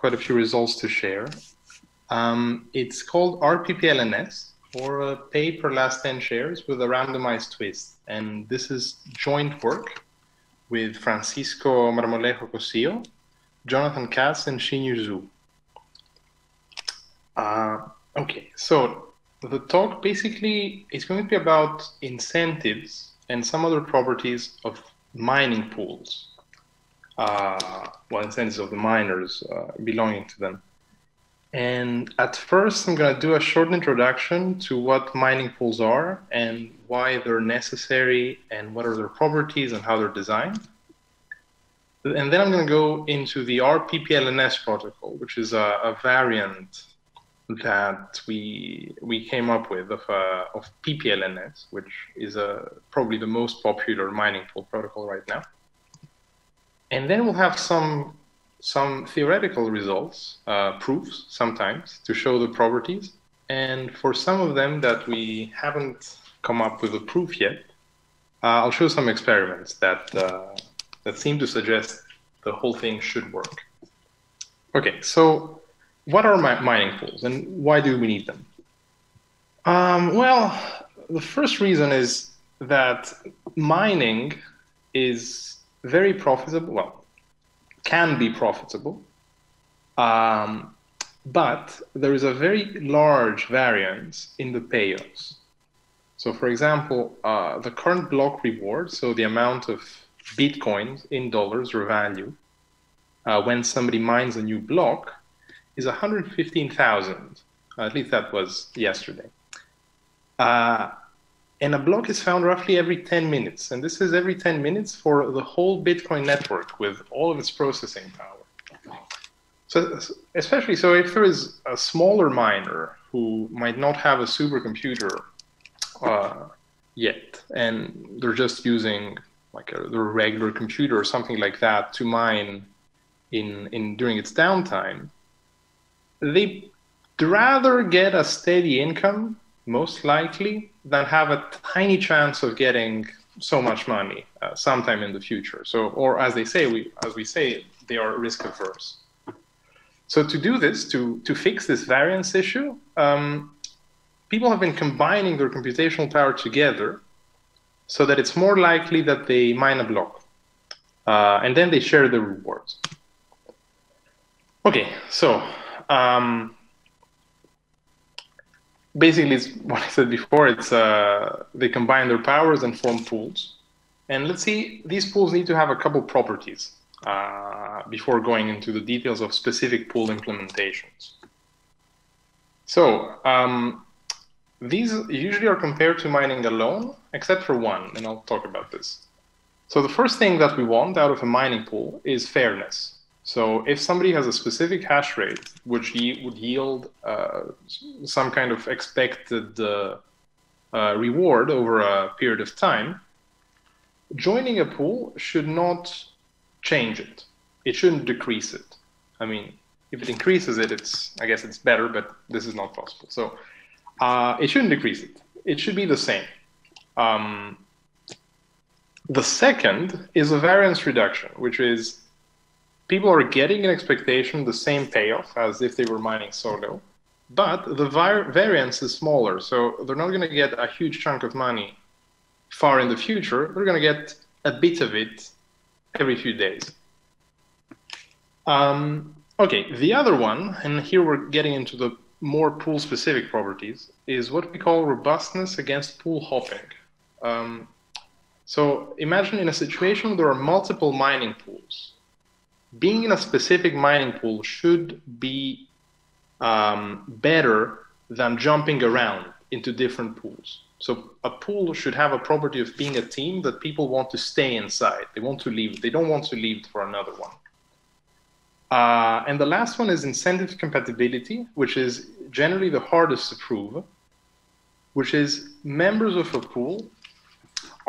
quite a few results to share. Um, it's called RPPLNS, or uh, pay per last N shares with a randomized twist. And this is joint work with Francisco Marmolejo Cossío, Jonathan Katz, and Xinyu Zhou. Uh, okay, so the talk basically is going to be about incentives and some other properties of mining pools. Uh, well, incentives of the miners uh, belonging to them. And at first, I'm going to do a short introduction to what mining pools are and why they're necessary and what are their properties and how they're designed. And then I'm going to go into the RPPLNS protocol, which is a, a variant that we we came up with of, uh, of PPLNS, which is uh, probably the most popular mining pool protocol right now. And then we'll have some some theoretical results, uh, proofs sometimes, to show the properties. And for some of them that we haven't come up with a proof yet, uh, I'll show some experiments that, uh, that seem to suggest the whole thing should work. Okay, so what are mi mining pools and why do we need them? Um, well, the first reason is that mining is very profitable. Well, can be profitable, um, but there is a very large variance in the payouts. So, for example, uh, the current block reward, so the amount of bitcoins in dollars or value uh, when somebody mines a new block, is 115,000. At least that was yesterday. Uh, and a block is found roughly every 10 minutes. And this is every 10 minutes for the whole Bitcoin network with all of its processing power. So, especially so, if there is a smaller miner who might not have a supercomputer uh, yet, and they're just using like a, a regular computer or something like that to mine in, in during its downtime, they'd rather get a steady income most likely, than have a tiny chance of getting so much money uh, sometime in the future. So, or as they say, we as we say, they are risk averse. So to do this, to to fix this variance issue, um, people have been combining their computational power together, so that it's more likely that they mine a block, uh, and then they share the rewards. Okay, so. Um, basically it's what I said before. It's uh, they combine their powers and form pools. And let's see, these pools need to have a couple properties uh, before going into the details of specific pool implementations. So um, these usually are compared to mining alone, except for one, and I'll talk about this. So the first thing that we want out of a mining pool is fairness. So if somebody has a specific hash rate, which would yield uh, some kind of expected uh, uh, reward over a period of time, joining a pool should not change it. It shouldn't decrease it. I mean, if it increases it, it's I guess it's better, but this is not possible. So uh, it shouldn't decrease it. It should be the same. Um, the second is a variance reduction, which is people are getting an expectation the same payoff as if they were mining solo, but the variance is smaller. So they're not going to get a huge chunk of money far in the future. They're going to get a bit of it every few days. Um, okay, the other one, and here we're getting into the more pool specific properties, is what we call robustness against pool hopping. Um, so imagine in a situation where there are multiple mining pools being in a specific mining pool should be um, better than jumping around into different pools. So a pool should have a property of being a team that people want to stay inside. They want to leave. They don't want to leave for another one. Uh, and the last one is incentive compatibility, which is generally the hardest to prove, which is members of a pool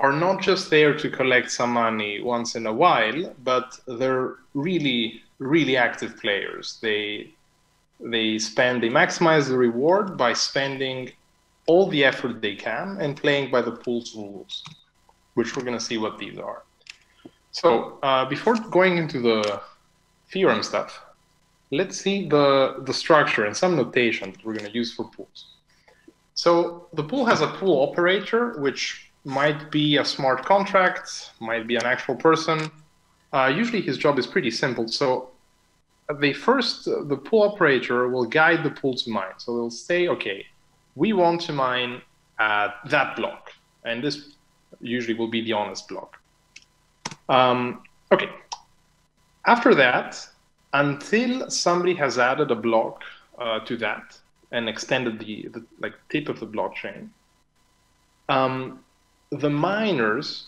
are not just there to collect some money once in a while, but they're really, really active players. They they spend, they maximize the reward by spending all the effort they can and playing by the pool's rules, which we're going to see what these are. So uh, before going into the theorem stuff, let's see the, the structure and some notation that we're going to use for pools. So the pool has a pool operator, which might be a smart contract, might be an actual person. Uh, usually his job is pretty simple. So they first, uh, the pool operator will guide the pool to mine. So they'll say, okay, we want to mine at that block. And this usually will be the honest block. Um, okay. After that, until somebody has added a block uh, to that and extended the, the like tip of the blockchain, um, the miners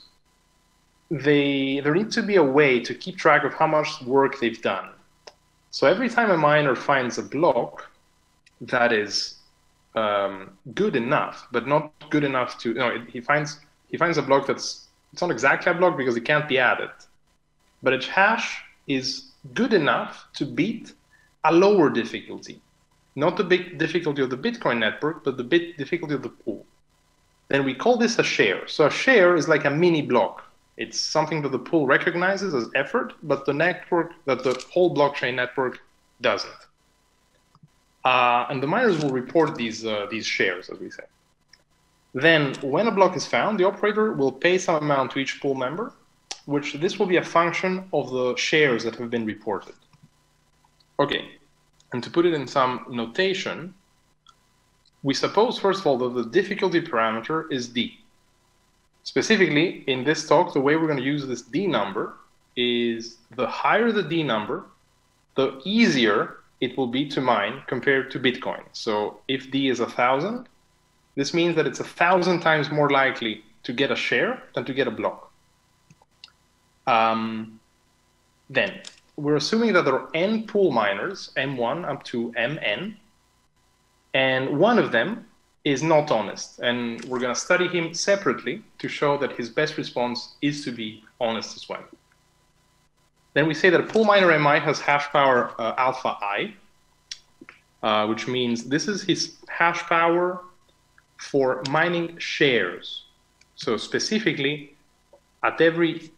they there needs to be a way to keep track of how much work they've done. So every time a miner finds a block that is um, good enough, but not good enough to you know he finds he finds a block that's it's not exactly a block because it can't be added, but its hash is good enough to beat a lower difficulty, not the big difficulty of the Bitcoin network, but the bit difficulty of the pool. Then we call this a share. So a share is like a mini block. It's something that the pool recognizes as effort, but the network, that the whole blockchain network doesn't. Uh, and the miners will report these uh, these shares, as we say. Then, when a block is found, the operator will pay some amount to each pool member, which this will be a function of the shares that have been reported. Okay, and to put it in some notation, we suppose, first of all, that the difficulty parameter is d. Specifically, in this talk, the way we're going to use this d number is the higher the d number, the easier it will be to mine compared to Bitcoin. So if d is a 1,000, this means that it's a 1,000 times more likely to get a share than to get a block. Um, then, we're assuming that there are n pool miners, M1 up to Mn, and one of them is not honest. And we're going to study him separately to show that his best response is to be honest as well. Then we say that a pool miner MI has hash power uh, alpha i, uh, which means this is his hash power for mining shares. So specifically, at every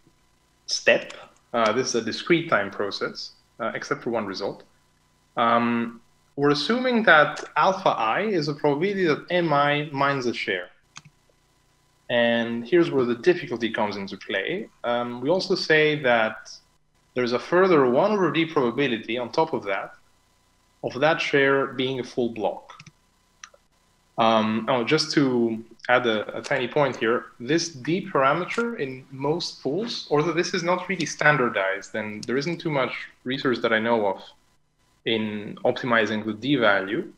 step, uh, this is a discrete time process, uh, except for one result. Um, we're assuming that alpha i is a probability that mi mines a share. And here's where the difficulty comes into play. Um, we also say that there's a further 1 over d probability on top of that, of that share being a full block. Um, oh, just to add a, a, tiny point here, this d parameter in most pools, although this is not really standardized, and there isn't too much research that I know of in optimizing the d value,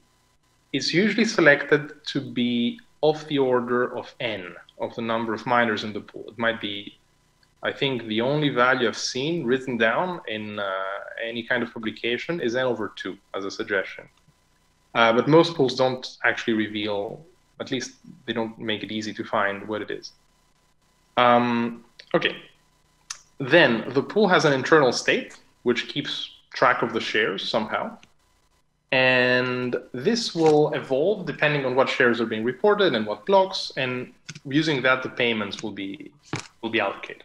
it's usually selected to be of the order of n, of the number of miners in the pool. It might be, I think the only value I've seen written down in uh, any kind of publication is n over 2 as a suggestion. Uh, but most pools don't actually reveal, at least they don't make it easy to find what it is. Um, okay. Then the pool has an internal state, which keeps track of the shares somehow. And this will evolve depending on what shares are being reported and what blocks. And using that, the payments will be will be allocated.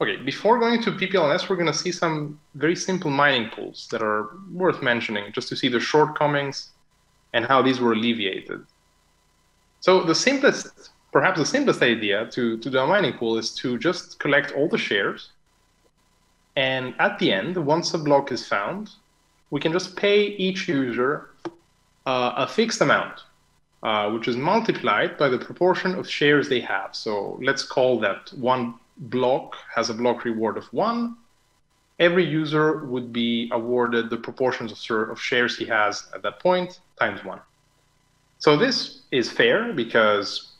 Okay, before going to PPLNS, we're going to see some very simple mining pools that are worth mentioning just to see the shortcomings and how these were alleviated. So the simplest, perhaps the simplest idea to, to do a mining pool is to just collect all the shares and at the end, once a block is found, we can just pay each user uh, a fixed amount, uh, which is multiplied by the proportion of shares they have. So let's call that one block has a block reward of one. Every user would be awarded the proportions of, of shares he has at that point times one. So this is fair because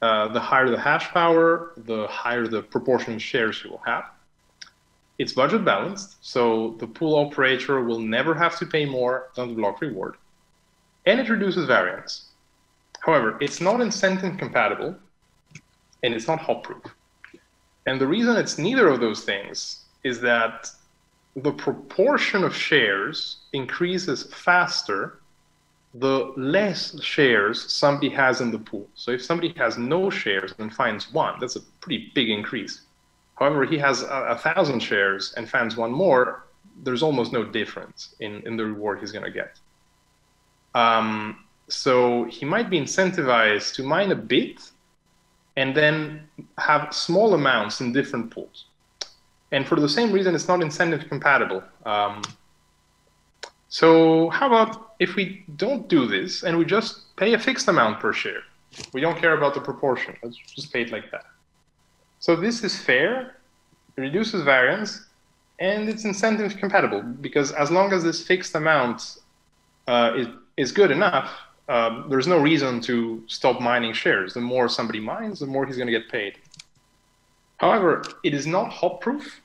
uh, the higher the hash power, the higher the proportion of shares you will have. It's budget balanced, so the pool operator will never have to pay more than the block reward. And it reduces variance. However, it's not incentive compatible, and it's not hop proof. And the reason it's neither of those things is that the proportion of shares increases faster the less shares somebody has in the pool. So if somebody has no shares and finds one, that's a pretty big increase. However, he has a, a thousand shares and fans one more. there's almost no difference in, in the reward he's going to get. Um, so he might be incentivized to mine a bit and then have small amounts in different pools. And for the same reason, it's not incentive compatible. Um, so how about if we don't do this and we just pay a fixed amount per share? We don't care about the proportion. Let's just pay it like that. So this is fair, reduces variance, and it's incentive compatible because as long as this fixed amount uh, is, is good enough, um, there's no reason to stop mining shares. The more somebody mines, the more he's going to get paid. However, it is not hop proof.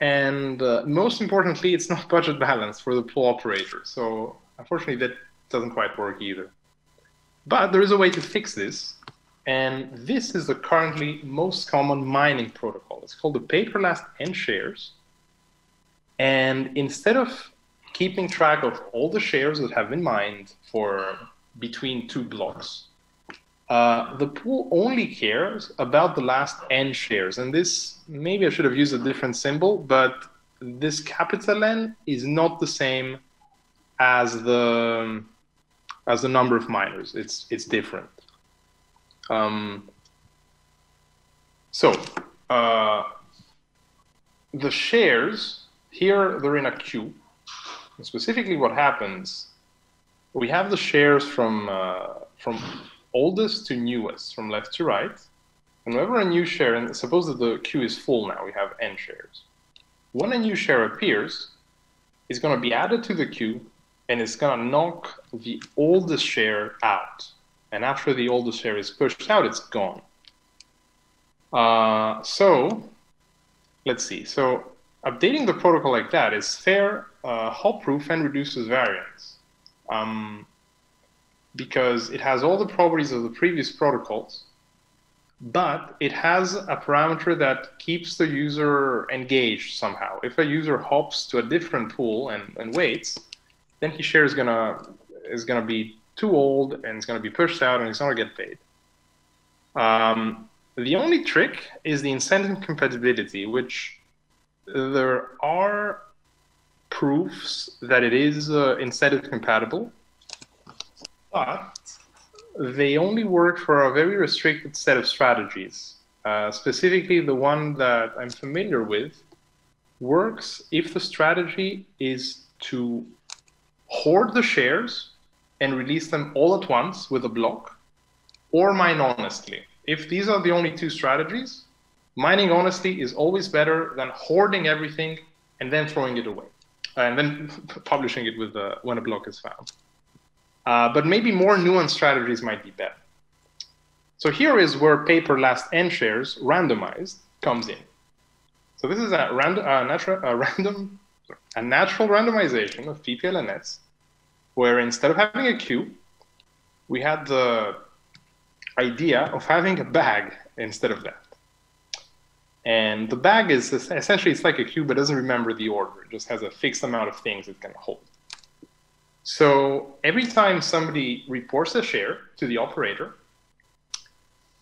And uh, most importantly, it's not budget balanced for the pool operator. So unfortunately, that doesn't quite work either. But there is a way to fix this. And this is the currently most common mining protocol. It's called the pay per last n shares. And instead of keeping track of all the shares that have been mined for between two blocks. Uh, the pool only cares about the last n shares. And this, maybe I should have used a different symbol, but this capital N is not the same as the as the number of miners. It's it's different. Um, so uh, the shares here they're in a queue, and specifically, what happens? We have the shares from uh, from oldest to newest, from left to right. And whenever a new share, and suppose that the queue is full now, we have n shares. When a new share appears, it's going to be added to the queue, and it's going to knock the oldest share out. And after the oldest share is pushed out, it's gone. Uh, so let's see. So updating the protocol like that is fair, uh, proof, and reduces variance. Um, because it has all the properties of the previous protocols, but it has a parameter that keeps the user engaged somehow. If a user hops to a different pool and, and waits, then his share is gonna is gonna be too old and it's gonna be pushed out and it's not gonna get paid. Um, the only trick is the incentive compatibility, which there are proofs that it is uh, incentive compatible, but they only work for a very restricted set of strategies. Uh, specifically, the one that I'm familiar with works if the strategy is to hoard the shares and release them all at once with a block, or mine honestly. If these are the only two strategies, mining honestly is always better than hoarding everything and then throwing it away, uh, and then publishing it with uh, when a block is found. Uh, but maybe more nuanced strategies might be better. So here is where pay per last n shares randomized comes in. So this is a, random, a, natural, a random, a natural randomization of PPLNS, where instead of having a queue, we had the idea of having a bag instead of that. And the bag is essentially it's like a queue, but doesn't remember the order. It just has a fixed amount of things it can hold. So every time somebody reports a share to the operator,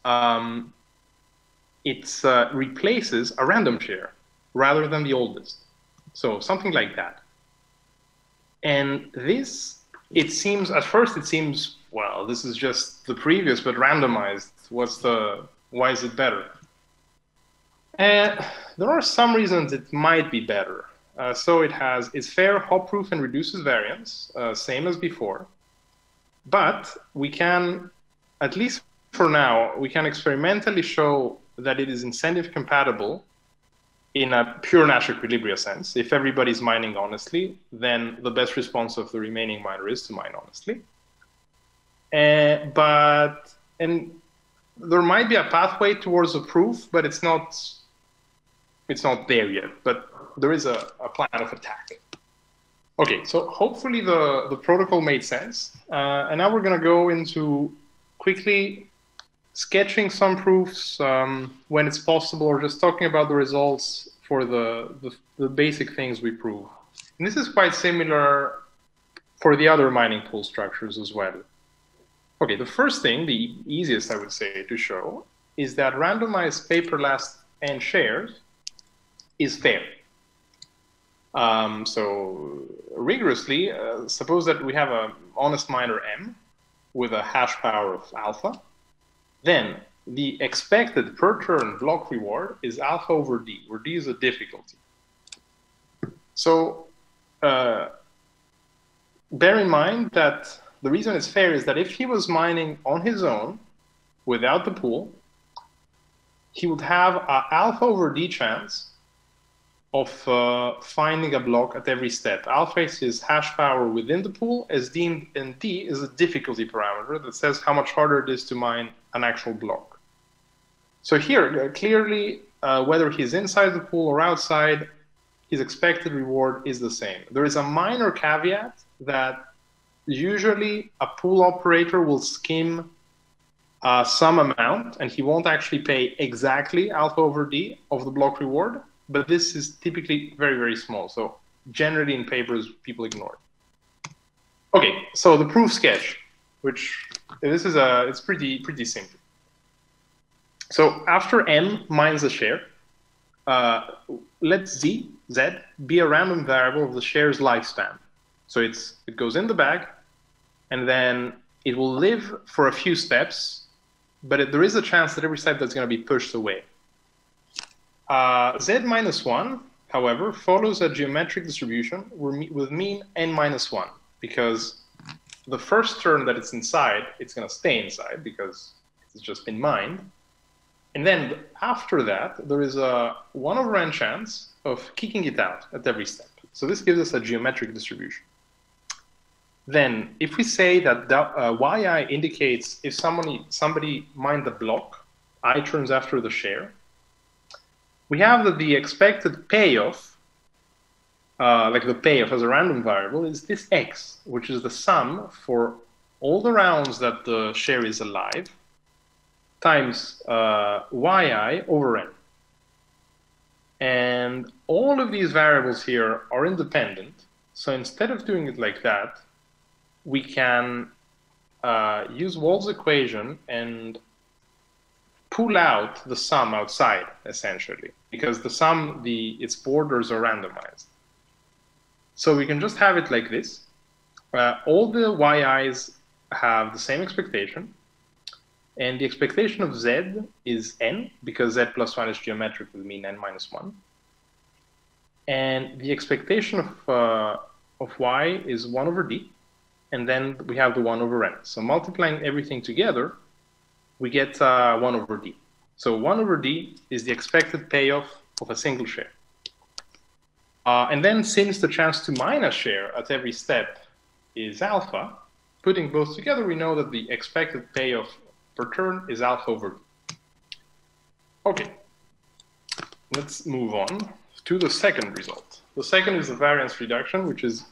um, it uh, replaces a random share rather than the oldest. So something like that. And this, it seems, at first it seems, well, this is just the previous, but randomized. What's the, why is it better? And there are some reasons it might be better. Uh, so it has it's fair, hop proof, and reduces variance, uh, same as before. But we can, at least for now, we can experimentally show that it is incentive compatible in a pure Nash equilibria sense. If everybody's mining honestly, then the best response of the remaining miner is to mine honestly. Uh, but and there might be a pathway towards a proof, but it's not it's not there yet, but there is a, a plan of attack. Okay, so hopefully the, the protocol made sense. Uh, and now we're going to go into quickly sketching some proofs um, when it's possible, or just talking about the results for the, the, the basic things we prove. And this is quite similar for the other mining pool structures as well. Okay, the first thing, the easiest I would say to show, is that randomized pay per last n shares is fair. Um, so rigorously, uh, suppose that we have a honest miner M with a hash power of alpha. Then the expected per turn block reward is alpha over D, where D is a difficulty. So uh, bear in mind that the reason it's fair is that if he was mining on his own without the pool, he would have an alpha over D chance of uh, finding a block at every step. Alpha is hash power within the pool, as D and D is a difficulty parameter that says how much harder it is to mine an actual block. So here, uh, clearly, uh, whether he's inside the pool or outside, his expected reward is the same. There is a minor caveat that usually a pool operator will skim uh, some amount and he won't actually pay exactly alpha over D of the block reward, but this is typically very, very small. So generally in papers, people ignore it. Okay, so the proof sketch, which this is a, it's pretty, pretty simple. So after n mines a share, uh, let z, z, be a random variable of the share's lifespan. So it's, it goes in the bag, and then it will live for a few steps, but it, there is a chance that every step that's going to be pushed away. Uh, z minus 1, however, follows a geometric distribution with mean n minus 1, because the first turn that it's inside, it's going to stay inside because it's just been mined. And then after that, there is a 1 over n chance of kicking it out at every step. So this gives us a geometric distribution. Then if we say that uh, yi indicates if somebody, somebody mined the block, i turns after the share, we have that the expected payoff, uh, like the payoff as a random variable, is this x, which is the sum for all the rounds that the share is alive times uh, yi over n. And all of these variables here are independent. So instead of doing it like that, we can uh, use Wald's equation and pull out the sum outside, essentially, because the sum, the its borders are randomized. So we can just have it like this. Uh, all the yi's have the same expectation, and the expectation of z is n, because z plus 1 is geometric with mean n minus 1. And the expectation of, uh, of y is 1 over d, and then we have the 1 over n. So multiplying everything together, we get uh, 1 over d. So 1 over d is the expected payoff of a single share. Uh, and then since the chance to mine a share at every step is alpha, putting both together, we know that the expected payoff per turn is alpha over d. Okay, let's move on to the second result. The second is the variance reduction, which is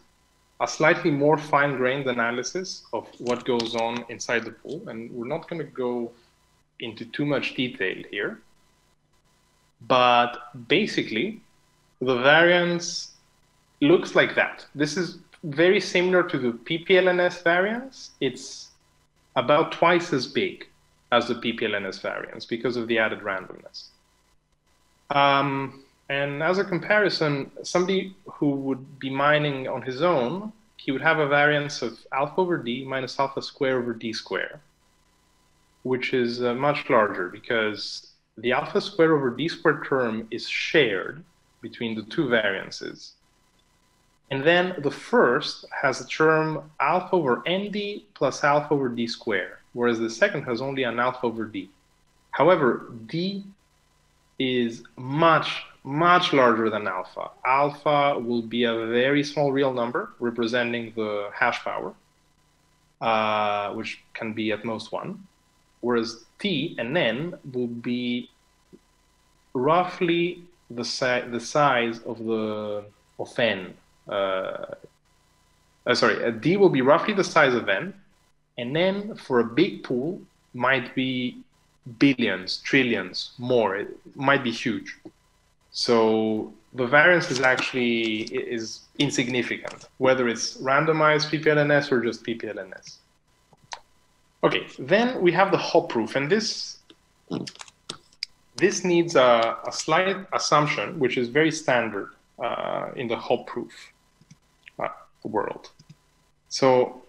a slightly more fine-grained analysis of what goes on inside the pool. And we're not going to go into too much detail here. But basically, the variance looks like that. This is very similar to the PPLNS variance. It's about twice as big as the PPLNS variance because of the added randomness. Um, and as a comparison, somebody who would be mining on his own, he would have a variance of alpha over d minus alpha square over d square, which is uh, much larger because the alpha square over d squared term is shared between the two variances. And then the first has a term alpha over nd plus alpha over d squared whereas the second has only an alpha over d. However, d is much, much larger than alpha. Alpha will be a very small real number representing the hash power, uh, which can be at most one, whereas t and n will be roughly the, si the size of the of n. Uh, uh, sorry, d will be roughly the size of n, and n for a big pool, might be billions, trillions more. It might be huge. So the variance is actually is insignificant, whether it's randomized PPLNS or just PPLNS. Okay, then we have the hop proof, and this this needs a, a slight assumption, which is very standard uh, in the hop proof uh, world. So,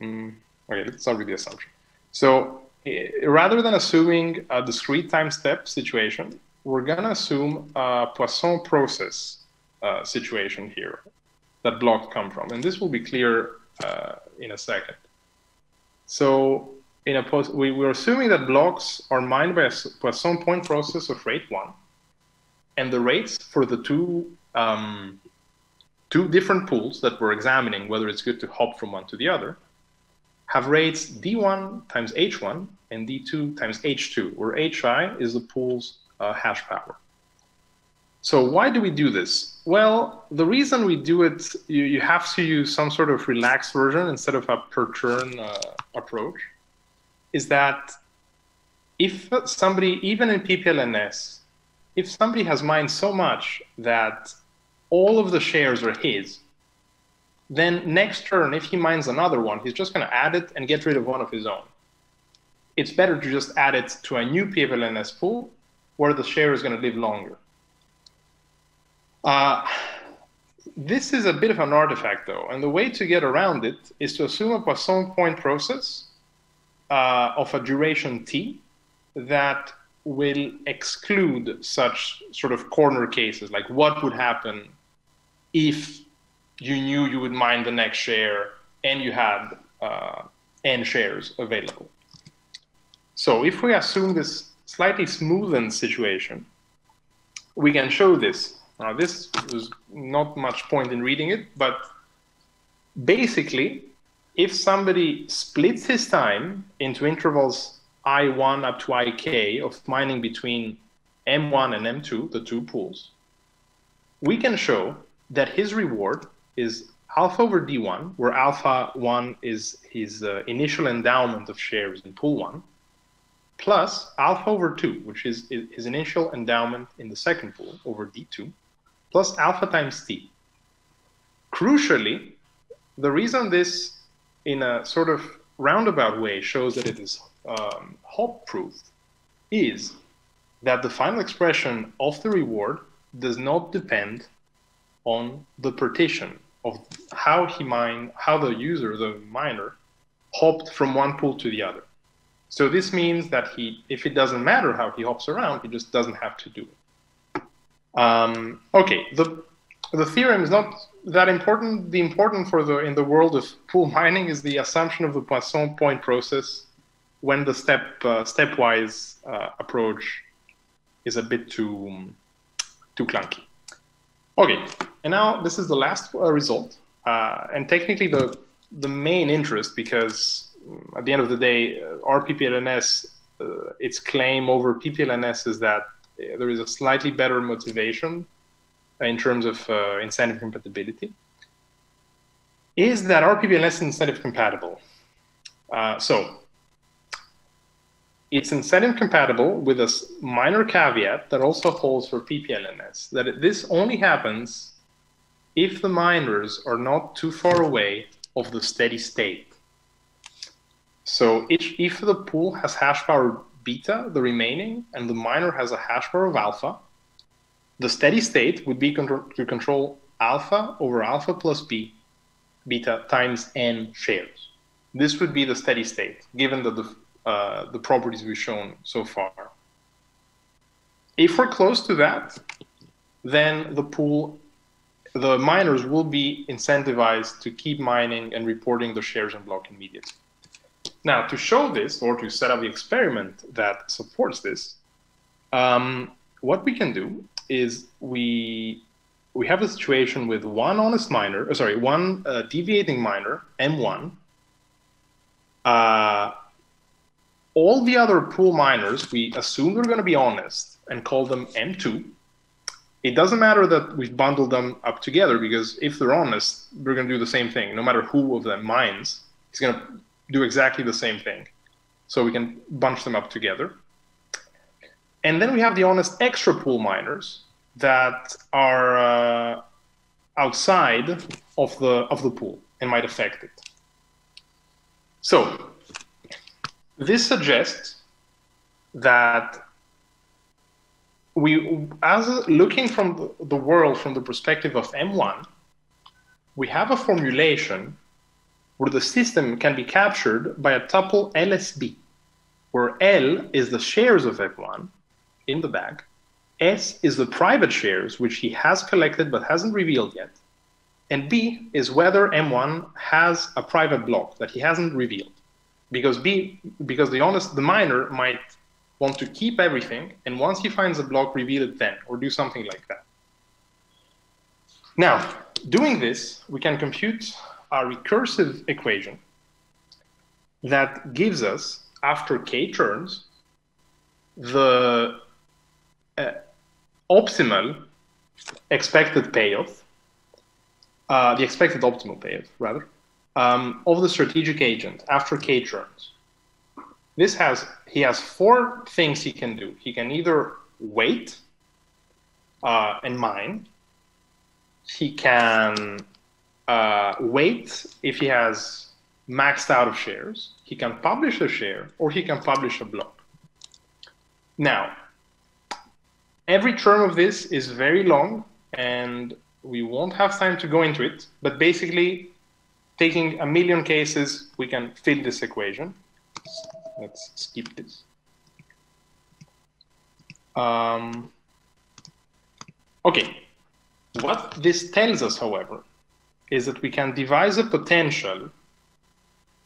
um, okay, let's start with the assumption. So uh, rather than assuming a discrete time step situation, we're gonna assume a Poisson process uh, situation here that blocks come from. And this will be clear uh, in a second. So in a post, we, we're assuming that blocks are mined by a Poisson point process of rate one, and the rates for the two um, two different pools that we're examining, whether it's good to hop from one to the other, have rates d1 times h1 and d2 times h2, where hi is the pool's uh, hash power. So why do we do this? Well, the reason we do it, you, you have to use some sort of relaxed version instead of a per turn uh, approach, is that if somebody, even in PPLNS, if somebody has mined so much that all of the shares are his, then next turn, if he mines another one, he's just going to add it and get rid of one of his own. It's better to just add it to a new PPLNS pool where the share is going to live longer. Uh, this is a bit of an artifact, though, and the way to get around it is to assume a Poisson point process uh, of a duration t that will exclude such sort of corner cases, like what would happen if you knew you would mine the next share and you had uh, n shares available. So if we assume this slightly smoothened situation, we can show this. Now, this was not much point in reading it, but basically, if somebody splits his time into intervals I1 up to IK of mining between M1 and M2, the two pools, we can show that his reward is alpha over D1, where alpha 1 is his uh, initial endowment of shares in pool 1, plus alpha over 2, which is his initial endowment in the second pool over D2, plus alpha times t. Crucially, the reason this, in a sort of roundabout way, shows that it is um, hop-proof is that the final expression of the reward does not depend on the partition of how he mine, how the user, the miner, hopped from one pool to the other. So this means that he, if it doesn't matter how he hops around, he just doesn't have to do it. Um, okay, the the theorem is not that important. The important for the in the world of pool mining is the assumption of the Poisson point process when the step uh, stepwise uh, approach is a bit too too clunky. Okay, and now this is the last uh, result, uh, and technically the the main interest because at the end of the day, uh, RPPLNS, uh, its claim over PPLNS is that there is a slightly better motivation in terms of uh, incentive compatibility. Is that RPPLNS incentive compatible? Uh, so it's incentive compatible with a minor caveat that also holds for PPLNS, that this only happens if the miners are not too far away of the steady state. So if, if the pool has hash power beta, the remaining, and the miner has a hash power of alpha, the steady state would be to control alpha over alpha plus b beta times n shares. This would be the steady state, given the, the, uh, the properties we've shown so far. If we're close to that, then the pool, the miners will be incentivized to keep mining and reporting the shares and block immediately. Now, to show this or to set up the experiment that supports this, um, what we can do is we we have a situation with one honest miner, uh, sorry, one uh, deviating miner, M1. Uh, all the other pool miners, we assume they're going to be honest and call them M2. It doesn't matter that we've bundled them up together because if they're honest, they're going to do the same thing. No matter who of them mines, he's going to do exactly the same thing. So we can bunch them up together. And then we have the honest extra pool miners that are uh, outside of the of the pool and might affect it. So this suggests that we, as looking from the, the world from the perspective of M1, we have a formulation where the system can be captured by a tuple LSB, where L is the shares of F1 in the bag, S is the private shares which he has collected but hasn't revealed yet, and B is whether M1 has a private block that he hasn't revealed. Because B, because the honest, the miner might want to keep everything, and once he finds a block, reveal it then, or do something like that. Now, doing this, we can compute a recursive equation that gives us, after k turns, the uh, optimal expected payoff uh, the expected optimal payoff, rather, um, of the strategic agent after k turns. This has he has four things he can do. He can either wait uh, and mine. He can uh, wait if he has maxed out of shares. He can publish a share or he can publish a block. Now, every term of this is very long and we won't have time to go into it, but basically, taking a million cases, we can fill this equation. Let's skip this. Um, okay, what this tells us, however, is that we can devise a potential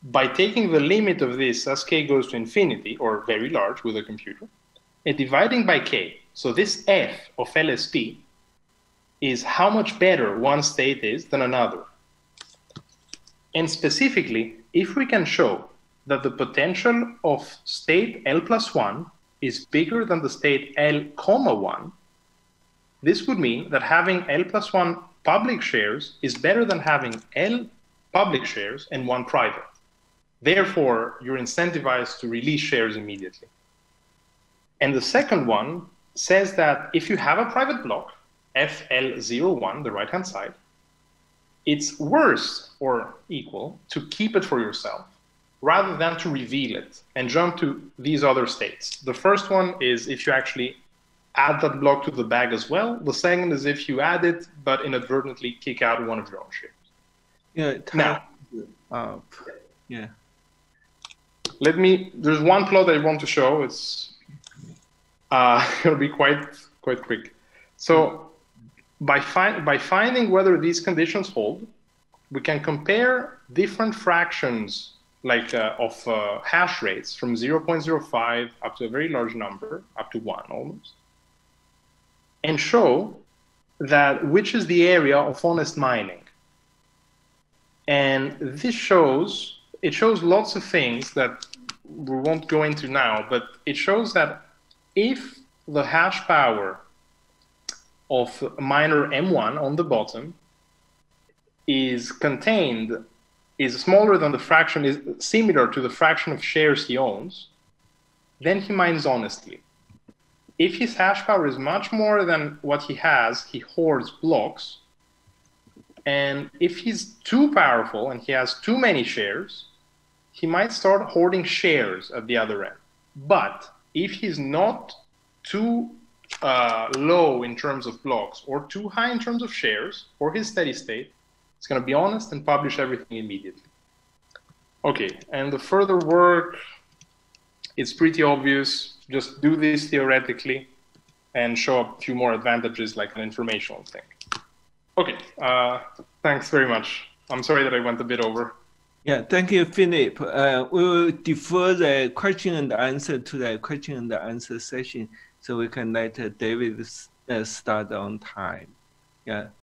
by taking the limit of this as k goes to infinity, or very large with a computer, and dividing by k. So this f of LSB is how much better one state is than another. And specifically, if we can show that the potential of state L plus 1 is bigger than the state L comma 1, this would mean that having L plus 1 public shares is better than having L public shares and 1 private. Therefore, you're incentivized to release shares immediately. And the second one says that if you have a private block, FL01, the right-hand side, it's worse or equal to keep it for yourself rather than to reveal it and jump to these other states. The first one is if you actually add that block to the bag as well. The second is if you add it, but inadvertently kick out one of your own ships. Yeah. Now, up. Yeah. Let me. There's one plot I want to show. It's uh, it'll be quite quite quick. So by, fi by finding whether these conditions hold, we can compare different fractions like uh, of uh, hash rates from 0.05 up to a very large number, up to one almost, and show that which is the area of honest mining. And this shows, it shows lots of things that we won't go into now, but it shows that if the hash power of miner M1 on the bottom is contained, is smaller than the fraction, is similar to the fraction of shares he owns, then he mines honestly. If his hash power is much more than what he has, he hoards blocks. And if he's too powerful and he has too many shares, he might start hoarding shares at the other end. But if he's not too uh, low in terms of blocks or too high in terms of shares for his steady state, it's going to be honest and publish everything immediately. Okay, and the further work, it's pretty obvious. Just do this theoretically and show a few more advantages like an informational thing. Okay, uh, thanks very much. I'm sorry that I went a bit over. Yeah, thank you, Philip. Uh, we will defer the question and answer to the question and answer session so we can let David uh, start on time. Yeah.